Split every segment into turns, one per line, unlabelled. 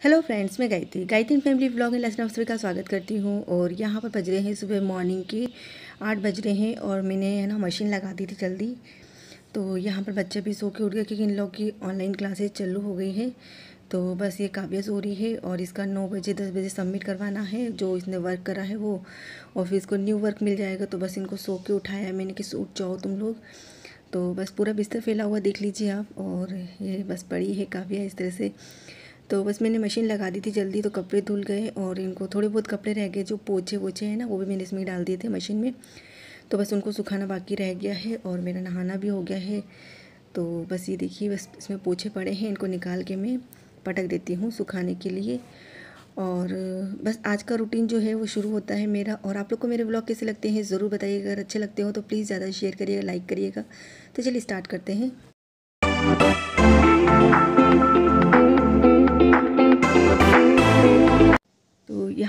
Hello friends मैं Gayatri. Gayatri family vlog इन लेसन सभी का स्वागत करती हूँ और यहाँ पर बज रहे हैं सुबह मॉर्निंग के आठ बज रहे हैं और मैंने, है ना मशीन लगा दी थी जल्दी। तो यहाँ पर बच्चे भी सो के उठ गए क्योंकि इन लोग की ऑनलाइन क्लासेज चालू हो गई है। तो बस ये काव्य सो रही है और इसका नौ बजे, दस बजे सबमिट करवाना है। जो इसने वर्क करा है वो और फिर इसको न्यू वर्क मिल जाएगा। तो बस इनको सो के उठाया मैंने कि सूट जाओ तुम लोग। तो बस पूरा बिस्तर फैला हुआ देख लीजिए आप और ये बस पड़ी है काव्या इस तरह से। तो बस मैंने मशीन लगा दी थी जल्दी तो कपड़े धुल गए और इनको थोड़े बहुत कपड़े रह गए, जो पोछे वोछे हैं ना, वो भी मैंने इसमें डाल दिए थे मशीन में। तो बस उनको सुखाना बाकी रह गया है और मेरा नहाना भी हो गया है। तो बस ये देखिए, बस इसमें पोछे पड़े हैं, इनको निकाल के मैं पटक देती हूँ सुखाने के लिए। और बस आज का रूटीन जो है, वो शुरू होता है मेरा। और आप लोग को मेरे ब्लॉग कैसे लगते हैं, ज़रूर बताइएगा। अगर अच्छे लगते हो तो प्लीज़ ज़्यादा शेयर करिएगा, लाइक करिएगा। तो चलिए स्टार्ट करते हैं।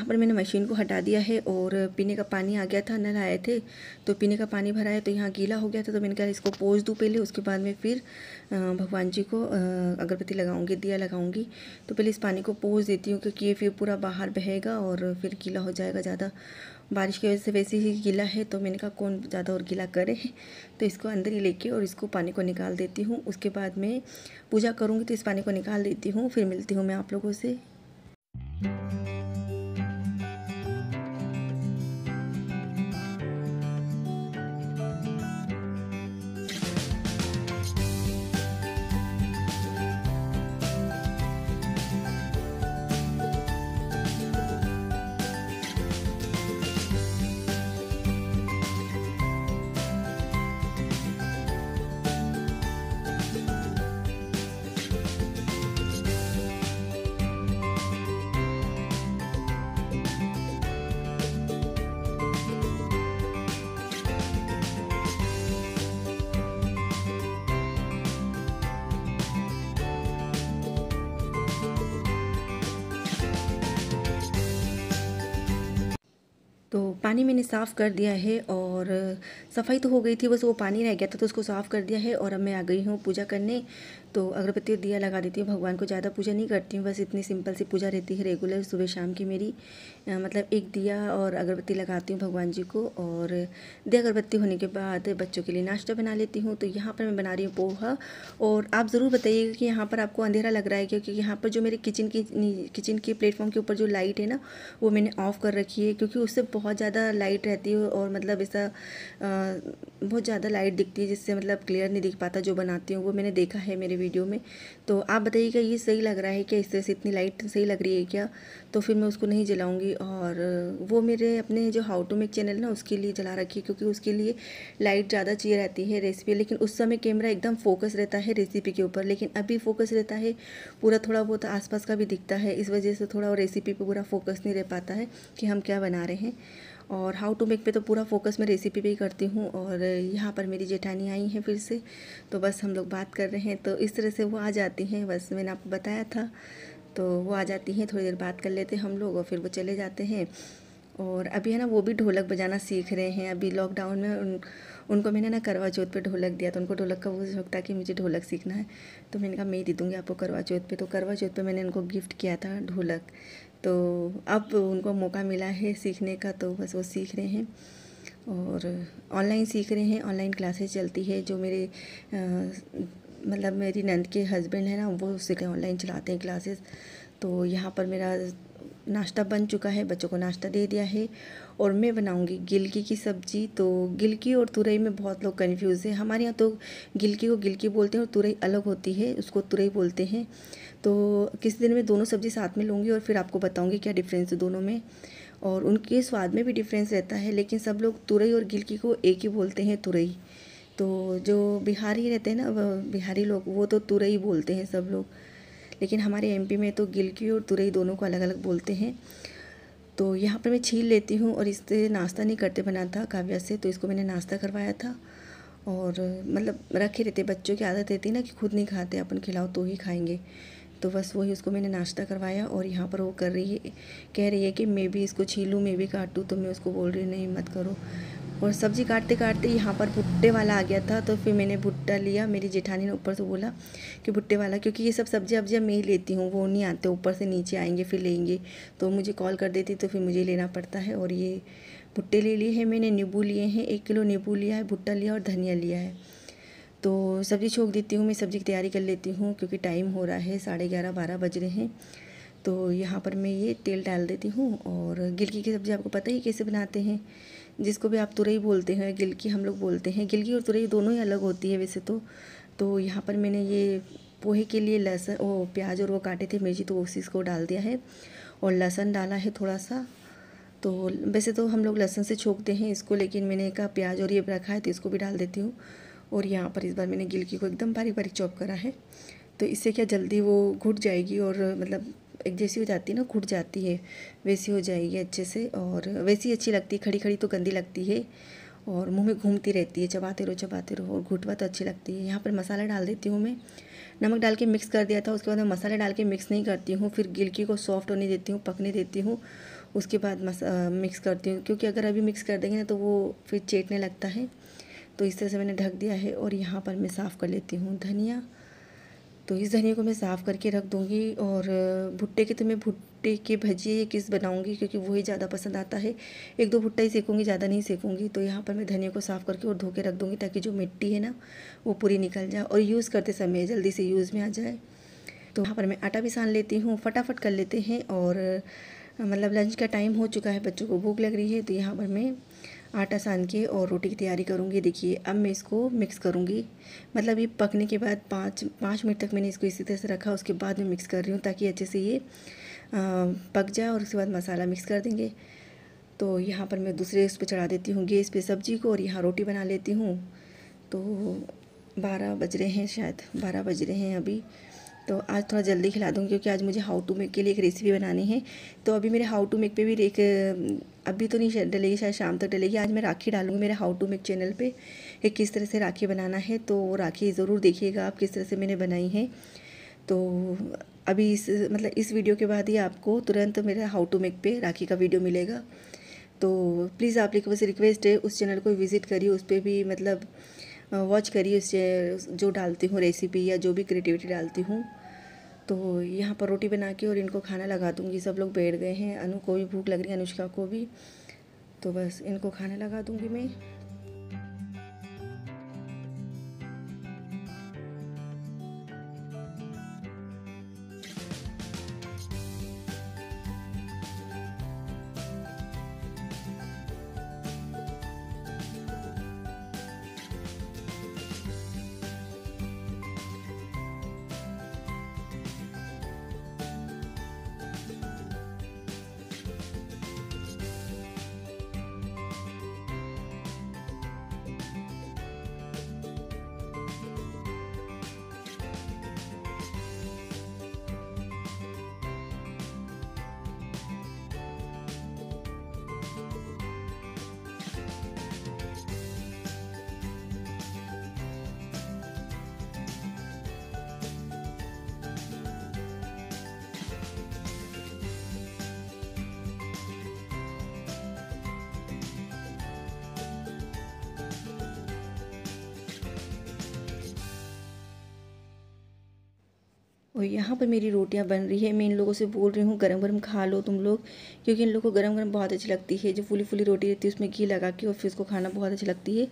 पर मैंने मशीन को हटा दिया है और पीने का पानी आ गया था, नल आए थे। तो पीने का पानी भरा है तो यहाँ गीला हो गया था तो मैंने कहा इसको पोज दूँ पहले, उसके बाद में फिर भगवान जी को अगरबत्ती लगाऊँगी, दिया लगाऊँगी। तो पहले इस पानी को पोज देती हूँ क्योंकि ये फिर पूरा बाहर बहेगा और फिर गीला हो जाएगा ज़्यादा। बारिश की वजह से वैसे ही गीला है तो मैंने कहा कौन ज़्यादा और गीला करे? तो इसको अंदर ही लेके और इसको पानी को निकाल देती हूँ। उसके बाद में पूजा करूँगी तो इस पानी को निकाल देती हूँ, फिर मिलती हूँ मैं आप लोगों से। तो पानी मैंने साफ़ कर दिया है और सफ़ाई तो हो गई थी, बस वो पानी रह गया था तो उसको साफ़ कर दिया है और अब मैं आ गई हूँ पूजा करने। तो अगरबत्ती और दिया लगा देती हूँ, भगवान को ज़्यादा पूजा नहीं करती हूँ, बस इतनी सिंपल सी पूजा रहती है रेगुलर सुबह शाम की मेरी। मतलब एक दिया और अगरबत्ती लगाती हूँ भगवान जी को और दिया अगरबत्ती होने के बाद बच्चों के लिए नाश्ता बना लेती हूँ। तो यहाँ पर मैं बना रही हूँ पोहा और आप ज़रूर बताइएगा कि यहाँ पर आपको अंधेरा लग रहा है क्योंकि यहाँ पर जो मेरे किचन की, किचन के प्लेटफॉर्म के ऊपर जो लाइट है ना, वो मैंने ऑफ़ कर रखी है क्योंकि उससे बहुत ज़्यादा लाइट रहती है और मतलब ऐसा बहुत ज़्यादा लाइट दिखती है जिससे मतलब क्लियर नहीं दिख पाता जो बनाती हूँ, वो मैंने देखा है मेरे वीडियो में। तो आप बताइएगा ये सही लग रहा है क्या? इस तरह से इतनी लाइट सही लग रही है क्या? तो फिर मैं उसको नहीं जलाऊँगी और वो मेरे अपने जो हाउ टू मेक चैनल ना, उसके लिए जला रखी है क्योंकि उसके लिए लाइट ज़्यादा चाहिए रहती है रेसिपी लेकिन उस समय कैमरा एकदम फोकस रहता है रेसिपी के ऊपर, लेकिन अभी फोकस रहता है, पूरा थोड़ा बहुत आसपास का भी दिखता है, इस वजह से थोड़ा रेसिपी पर पूरा फोकस नहीं रह पाता है कि हम क्या बना रहे हैं। और हाउ टू मेक पे तो पूरा फोकस मैं रेसिपी पे ही करती हूँ और यहाँ पर मेरी जेठानी आई हैं फिर से तो बस हम लोग बात कर रहे हैं। तो इस तरह से वो आ जाती हैं बस मैंने आपको बताया था। तो वो आ जाती हैं थोड़ी देर बात कर लेते हैं हम लोग और फिर वो चले जाते हैं। और अभी है ना वो भी ढोलक बजाना सीख रहे हैं। अभी लॉकडाउन में उन, उनको मैंने ना करवा चौथ पे ढोलक दिया तो उनको ढोलक का वो शौक था कि मुझे ढोलक सीखना है। तो मैंने कहा मैं ही दे दूँगी आपको करवा चौथ पे। तो करवा चौथ पे मैंने उनको गिफ्ट किया था ढोलक। तो अब उनको मौका मिला है सीखने का तो बस वो सीख रहे हैं और ऑनलाइन सीख रहे हैं। ऑनलाइन क्लासेस चलती है। जो मेरे मतलब मेरी नंद के हस्बैंड है ना, वो सीखे ऑनलाइन चलाते हैं क्लासेस। तो यहाँ पर मेरा नाश्ता बन चुका है, बच्चों को नाश्ता दे दिया है और मैं बनाऊँगी गिलकी की सब्ज़ी। तो गिलकी और तुरई में बहुत लोग कंफ्यूज है। हमारे यहाँ तो गिलकी को गिलकी बोलते हैं और तुरई अलग होती है, उसको तुरई बोलते हैं। तो किस दिन मैं दोनों सब्ज़ी साथ में लूँगी और फिर आपको बताऊँगी क्या डिफरेंस है दोनों में। और उनके स्वाद में भी डिफरेंस रहता है, लेकिन सब लोग तुरई और गिलकी को एक ही बोलते हैं, तुरई। तो जो बिहारी रहते हैं ना बिहारी लोग, वो तो तुरई बोलते हैं सब लोग। लेकिन हमारे एमपी में तो गिलकी और तुरई दोनों को अलग अलग बोलते हैं। तो यहाँ पर मैं छील लेती हूँ और इससे नाश्ता नहीं करते, बना था काव्या से तो इसको मैंने नाश्ता करवाया था। और मतलब रखे रहते, बच्चों की आदत रहती ना कि खुद नहीं खाते, अपन खिलाओ तो ही खाएँगे। तो बस वही उसको मैंने नाश्ता करवाया और यहाँ पर वो कर रही है, कह रही है कि मैं भी इसको छीलूँ, मैं भी काटूँ तो मैं उसको बोल रही नहीं, मत करो। और सब्ज़ी काटते काटते यहाँ पर भुट्टे वाला आ गया था तो फिर मैंने भुट्टा लिया। मेरी जेठानी ने ऊपर से बोला कि भुट्टे वाला, क्योंकि ये सब सब्ज़ी अब्जियाँ मैं ही लेती हूँ, वो नहीं आते, ऊपर से नीचे आएँगे, फिर लेंगे। तो मुझे कॉल कर देती तो फिर मुझे लेना पड़ता है। और ये भुट्टे ले लिए हैं मैंने, नींबू लिए हैं, एक किलो नींबू लिया है, भुट्टा लिया और धनिया लिया है। तो सब्ज़ी छोक देती हूँ, मैं सब्ज़ी की तैयारी कर लेती हूँ, क्योंकि टाइम हो रहा है, साढ़े ग्यारह बारह बज रहे हैं। तो यहाँ पर मैं ये तेल डाल देती हूँ, और गिलकी की सब्ज़ी, आपको पता ही कैसे बनाते हैं। जिसको भी आप तुरई बोलते हैं गिलकी हम लोग बोलते हैं। गिलकी और तुरई दोनों ही अलग होती है वैसे तो। तो यहाँ पर मैंने ये पोहे के लिए लहसुन वो प्याज और वो काटे थे मिर्ची तो उसी को डाल दिया है। और लहसुन डाला है थोड़ा सा तो वैसे तो हम लोग लहसुन से छोकते हैं इसको, लेकिन मैंने कहा प्याज और ये रखा है तो इसको भी डाल देती हूँ। और यहाँ पर इस बार मैंने गिलकी को एकदम बारीक बारीक चॉप करा है। तो इससे क्या जल्दी वो घुट जाएगी और मतलब एक जैसी हो जाती है ना, घुट जाती है, वैसी हो जाएगी अच्छे से और वैसी अच्छी लगती है खड़ी खड़ी तो गंदी लगती है और मुँह में घूमती रहती है, चबाते रहो चबाते रहो और घुटवा तो अच्छी लगती है। यहाँ पर मसाला डाल देती हूँ मैं, नमक डाल के मिक्स कर दिया था, उसके बाद मैं मसाला डाल के मिक्स नहीं करती हूँ, फिर गिलकी को सॉफ्ट होने देती हूँ, पकने देती हूँ, उसके बाद मिक्स करती हूँ, क्योंकि अगर अभी मिक्स कर देंगे ना तो वो फिर चेटने लगता है। तो इस तरह से मैंने ढक दिया है और यहाँ पर मैं साफ़ कर लेती हूँ, धनिया तो इस धनिया को मैं साफ़ करके रख दूँगी और भुट्टे के तो मैं भुट्टे की भजिए या किस बनाऊँगी क्योंकि वही ज़्यादा पसंद आता है। एक दो भुट्टा ही सेकूँगी, ज़्यादा नहीं सेकूँगी तो यहाँ पर मैं धनिया को साफ़ करके और धो के रख दूँगी ताकि जो मिट्टी है ना, वो पूरी निकल जाए और यूज़ करते समय जल्दी से यूज़ में आ जाए। तो यहाँ पर मैं आटा भी सान लेती हूँ, फटाफट कर लेते हैं और मतलब लंच का टाइम हो चुका है, बच्चों को भूख लग रही है तो यहाँ पर मैं आटा सान के और रोटी की तैयारी करूँगी। देखिए, अब मैं इसको मिक्स करूँगी। मतलब ये पकने के बाद पाँच पाँच मिनट तक मैंने इसको इसी तरह से रखा, उसके बाद मैं मिक्स कर रही हूँ ताकि अच्छे से ये पक जाए और उसके बाद मसाला मिक्स कर देंगे। तो यहाँ पर मैं दूसरे उस पर चढ़ा देती हूँ गैस पे सब्ज़ी को और यहाँ रोटी बना लेती हूँ। तो बारह बज रहे हैं शायद, बारह बज रहे हैं अभी। तो आज थोड़ा जल्दी खिला दूँगी क्योंकि आज मुझे हाउ टू मेक के लिए एक रेसिपी बनानी है। तो अभी मेरे हाउ टू मेक पे भी एक अभी तो नहीं डलेगी शायद शाम तक डलेगी। आज मैं राखी डालूँगी मेरे हाउ टू मेक चैनल पे, कि किस तरह से राखी बनाना है। तो वो राखी ज़रूर देखिएगा आप, किस तरह से मैंने बनाई है। तो अभी इस मतलब इस वीडियो के बाद ही आपको तुरंत मेरे हाउ टू मेक पे राखी का वीडियो मिलेगा। तो प्लीज़ आप लोगों से रिक्वेस्ट है, उस चैनल को विज़िट करिए, उस पर भी मतलब वॉच करिए, उस, जो डालती हूँ रेसिपी या जो भी क्रिएटिविटी डालती हूँ। तो यहाँ पर रोटी बना के और इनको खाना लगा दूँगी। सब लोग बैठ गए हैं। अनु, को भी भूख लग रही है, अनुष्का को भी। तो बस इनको खाना लगा दूँगी मैं। और यहाँ पर मेरी रोटियाँ बन रही है। मैं इन लोगों से बोल रही हूँ गरम गरम खा लो तुम लोग, क्योंकि इन लोगों को गरम गरम बहुत अच्छी लगती है। जो फूली फूली रोटी रहती है, उसमें घी लगा के और फिर उसको खाना बहुत अच्छी लगती है।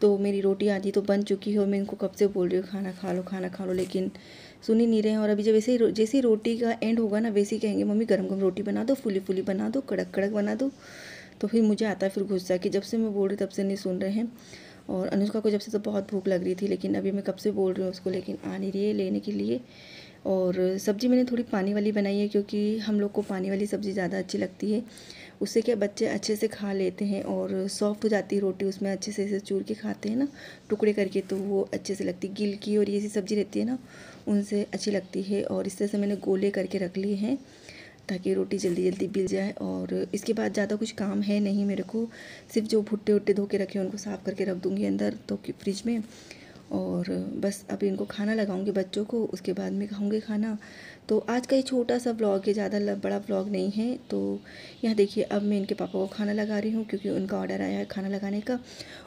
तो मेरी रोटी आधी तो बन चुकी है और मैं इनको कब से बोल रही हूँ, खाना खा लो, खाना खा लो। लेकिन सुन ही नहीं रहे हैं और अभी जब वैसे ही जैसे ही रोटी का एंड होगा ना, वैसे ही कहेंगे, मम्मी गर्म गर्म रोटी बना दो फूली फूली बना दो कड़क कड़क बना दो। तो फिर मुझे आता है फिर गुस्सा कि जब से मैं बोल रही तब से नहीं सुन रहे हैं। और अनुष्का को जब से तो बहुत भूख लग रही थी, लेकिन अभी मैं कब से बोल रही हूँ उसको, लेकिन आ नहीं रही है लेने के लिए। और सब्ज़ी मैंने थोड़ी पानी वाली बनाई है क्योंकि हम लोग को पानी वाली सब्ज़ी ज़्यादा अच्छी लगती है। उससे क्या बच्चे अच्छे से खा लेते हैं और सॉफ्ट हो जाती है रोटी उसमें अच्छे से चूर के खाते हैं ना टुकड़े करके तो वो अच्छे से लगती गिल की और ये सी सब्ज़ी रहती है ना, उनसे अच्छी लगती है और इस तरह से मैंने गोले करके रख लिए हैं ताकि रोटी जल्दी जल्दी बिल जाए और इसके बाद ज़्यादा कुछ काम है नहीं मेरे को। सिर्फ़ जो भुट्टे उट्टे धो के रखे उनको साफ़ करके रख दूँगी अंदर तो फ्रिज में। और बस अब इनको खाना लगाऊँगी, बच्चों को, उसके बाद में खाऊँगी खाना। तो आज का ये छोटा सा ब्लॉग है ज़्यादा बड़ा ब्लॉग नहीं है। तो यहाँ देखिए, अब मैं इनके पापा को खाना लगा रही हूँ क्योंकि उनका ऑर्डर आया है खाना लगाने का।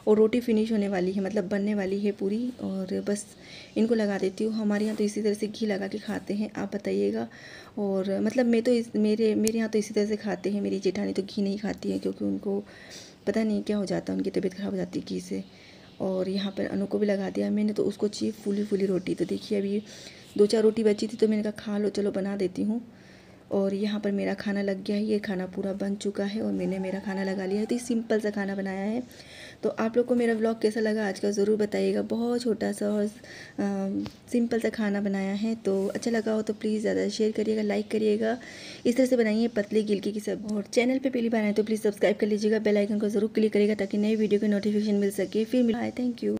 और रोटी फिनिश होने वाली है मतलब बनने वाली है पूरी। और बस इनको लगा देती हूँ। हमारे यहाँ तो इसी तरह से घी लगा के खाते हैं, आप बताइएगा। और मतलब मैं तो इस, मेरे मेरे यहाँ तो इसी तरह से खाते हैं। मेरी जेठानी तो घी नहीं खाती है क्योंकि उनको पता नहीं क्या हो जाता उनकी तबीयत ख़राब हो जाती है घी से। और यहाँ पर अनु को भी लगा दिया मैंने तो उसको चाहिए फूली फूली रोटी। तो देखिए अभी दो चार रोटी बची थी तो मैंने कहा, खा लो, चलो बना देती हूँ। और यहाँ पर मेरा खाना लग गया है, ये खाना पूरा बन चुका है और मैंने मेरा खाना लगा लिया है। तो सिंपल सा खाना बनाया है। तो आप लोग को मेरा ब्लॉग कैसा लगा आज का ज़रूर बताइएगा। बहुत छोटा सा और सिंपल सा खाना बनाया है। तो अच्छा लगा हो तो प्लीज़ ज़्यादा शेयर करिएगा लाइक करिएगा। इस तरह से बनाइए पतली गिलकी की सब और चैनल पे पहली बार आए तो प्लीज़ सब्सक्राइब कर लीजिएगा। बेल आइकन को ज़रूर क्लिक करिएगा ताकि नई वीडियो की नोटिफिकेशन मिल सके। फिर मिला थैंक यू